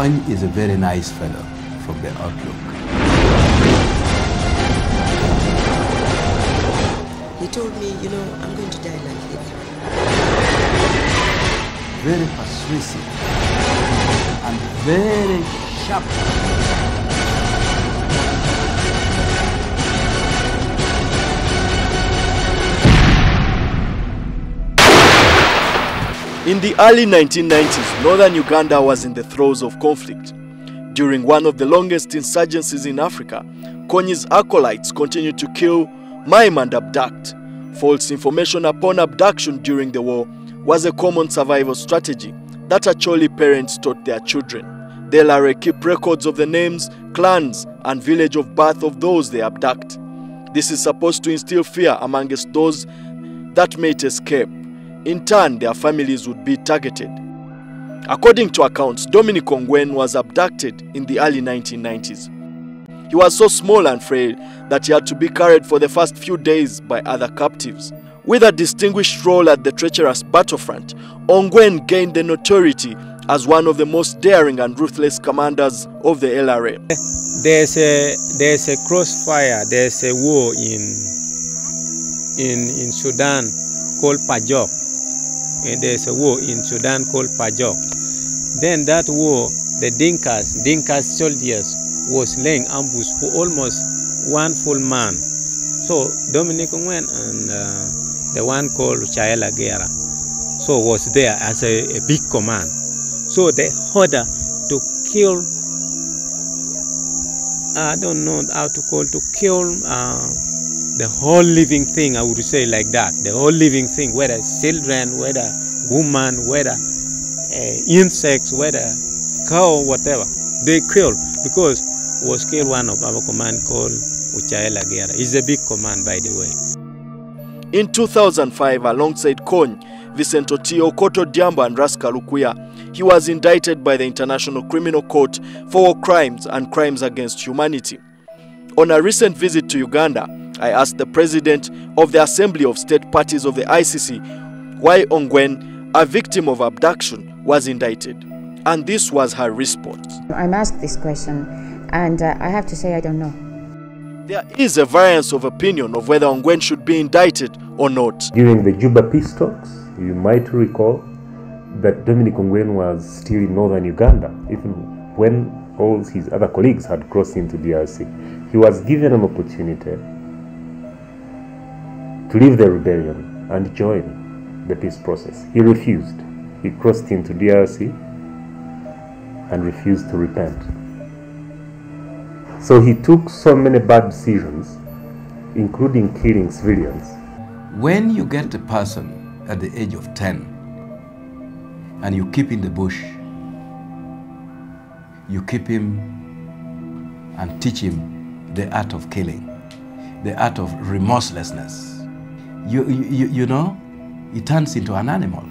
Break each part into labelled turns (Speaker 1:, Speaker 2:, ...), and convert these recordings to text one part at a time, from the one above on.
Speaker 1: Punch is a very nice fellow from the outlook.
Speaker 2: He told me, you know, I'm going to die like Hitler.
Speaker 1: Very persuasive and very sharp.
Speaker 3: In the early 1990s, northern Uganda was in the throes of conflict. During one of the longest insurgencies in Africa, Kony's acolytes continued to kill, maim and abduct. False information upon abduction during the war was a common survival strategy that Acholi parents taught their children. The LRA keep records of the names, clans, and village of birth of those they abduct. This is supposed to instill fear amongst those that might escape. In turn, their families would be targeted. According to accounts, Dominic Ongwen was abducted in the early 1990s. He was so small and frail that he had to be carried for the first few days by other captives. With a distinguished role at the treacherous battlefront, Ongwen gained the notoriety as one of the most daring and ruthless commanders of the LRA.
Speaker 4: There's a there's a crossfire. There's a war in in in Sudan called Pajok. And there's a war in Sudan called Pajok. Then that war, the Dinkas, Dinkas soldiers was laying ambush for almost one full month. So Dominic Ongwen and uh, the one called Chaela Guerra, so was there as a, a big command. So they order to kill. I don't know how to call to kill uh, the whole living thing. I would say like that. The whole living thing, whether children, whether woman, whether uh, insects, whether cow, whatever, they kill because was killed one of our command called Uchaela Guerra. It's a big command, by the way.
Speaker 3: In 2005, alongside Kony, Vincent Otti, Okot Odhiambo, and Raska Lukwiya, he was indicted by the International Criminal Court for war crimes and crimes against humanity. On a recent visit to Uganda, I asked the president of the Assembly of State Parties of the ICC why Ongwen, a victim of abduction, was indicted. And this was her response.
Speaker 5: I'm asked this question, and uh, I have to say I don't know.
Speaker 3: There is a variance of opinion of whether Ongwen should be indicted or not.
Speaker 6: During the Juba peace talks, you might recall that Dominic Ongwen was still in northern Uganda, even when all his other colleagues had crossed into DRC. He was given an opportunity to leave the rebellion and join the peace process. He refused. He crossed into DRC and refused to repent. So he took so many bad decisions, including killing civilians.
Speaker 1: When you get a person at the age of 10 and you keep in the bush, you keep him and teach him the art of killing, the art of remorselessness. You, you, you know, he turns into an animal.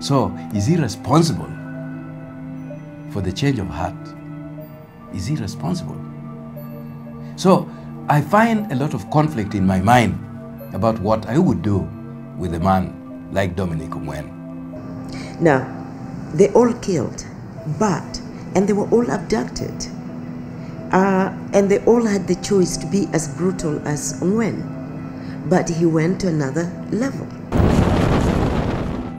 Speaker 1: So, is he responsible for the change of heart? Is he responsible? So, I find a lot of conflict in my mind about what I would do with a man like Dominic Ongwen.
Speaker 2: Now, they all killed, but, and they were all abducted. Uh, and they all had the choice to be as brutal as Ongwen. But he went to another level.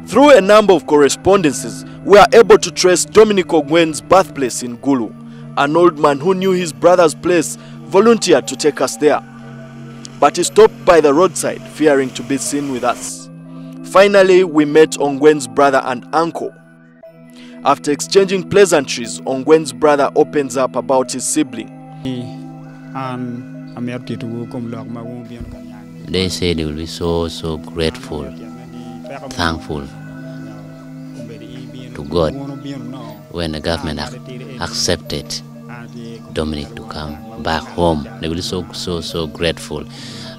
Speaker 3: Through a number of correspondences, we are able to trace Dominic Ongwen's birthplace in Gulu. An old man who knew his brother's place volunteered to take us there. But he stopped by the roadside, fearing to be seen with us. Finally, we met Ongwen's brother and uncle. After exchanging pleasantries, Ongwen's brother opens up about his sibling.
Speaker 7: They say they will be so, so grateful, thankful to God when the government ac- accepted Dominic to come back home. They will be so, so, so grateful.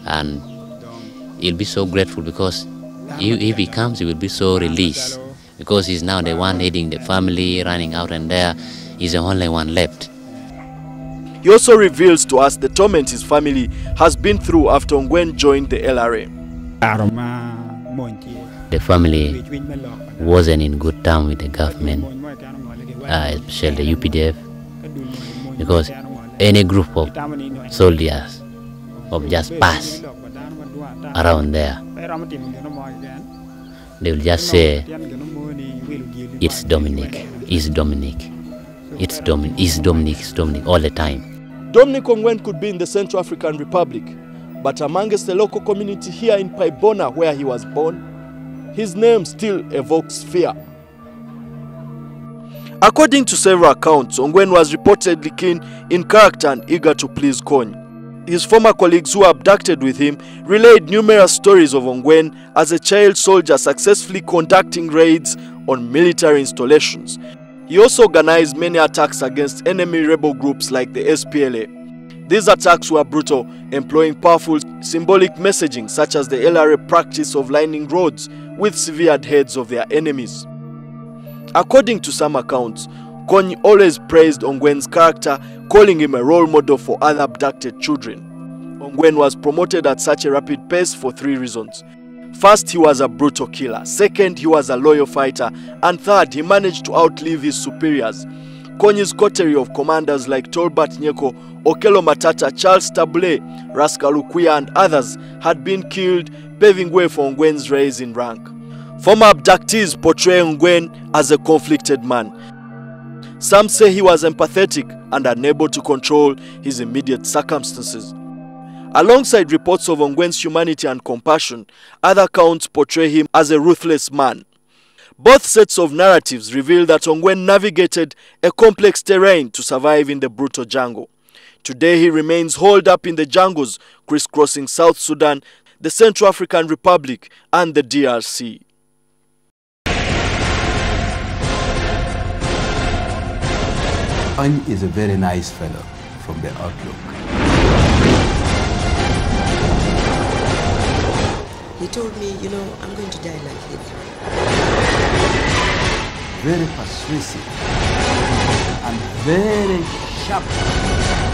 Speaker 7: And he'll be so grateful because if, he comes, he will be so released because he's now the one leading the family, running out and there. He's the only one left.
Speaker 3: He also reveals to us the torment his family has been through after Ongwen joined the LRA.
Speaker 7: The family wasn't in good term with the government. uh, especially the UPDF, because any group of soldiers of just pass around there, they will just say, it's Dominic, it's Dominic, it's Dominic, it's Dominic, it's Dominic all the time.
Speaker 3: Dominic Ongwen could be in the Central African Republic, but amongst the local community here in Paibona, where he was born, his name still evokes fear. According to several accounts, Ongwen was reportedly keen in character and eager to please Kony. His former colleagues who abducted with him relayed numerous stories of Ongwen as a child soldier successfully conducting raids on military installations. He also organized many attacks against enemy rebel groups like the SPLA. These attacks were brutal, employing powerful symbolic messaging such as the LRA practice of lining roads with severed heads of their enemies. According to some accounts, Kony always praised Ongwen's character, calling him a role model for other abducted children. Ongwen was promoted at such a rapid pace for three reasons. First, he was a brutal killer. Second, he was a loyal fighter. And third, he managed to outlive his superiors. Kony's coterie of commanders like Tolbert Nyeko, Okello Matata, Charles Tabuley, Raska Lukwiya, and others had been killed, paving way for Ongwen's rise in rank. Former abductees portray Ongwen as a conflicted man. Some say he was empathetic and unable to control his immediate circumstances. Alongside reports of Ongwen's humanity and compassion, other accounts portray him as a ruthless man. Both sets of narratives reveal that Ongwen navigated a complex terrain to survive in the brutal jungle. Today he remains holed up in the jungles crisscrossing South Sudan, the Central African Republic, and the DRC.
Speaker 1: Kony is a very nice fellow from the outlook.
Speaker 2: He told me, you know, I'm going to die like him.
Speaker 1: Very persuasive and very sharp